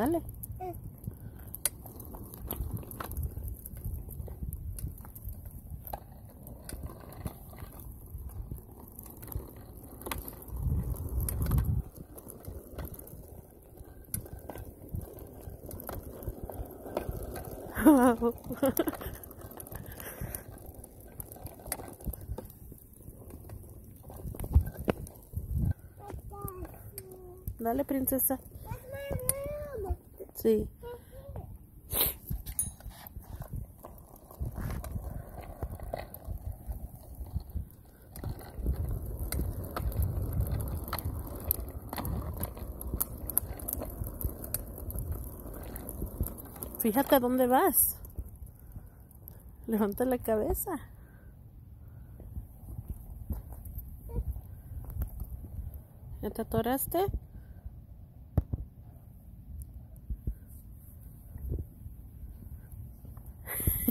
Погнали? Вау. Далее, принцесса. Sí. Fíjate dónde vas. Levanta la cabeza. ¿Ya te atoraste?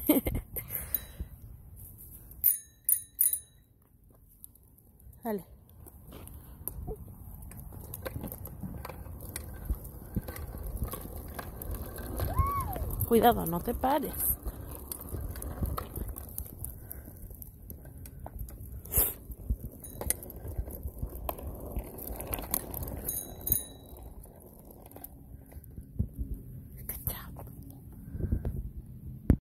Dale. Cuidado, no te pares.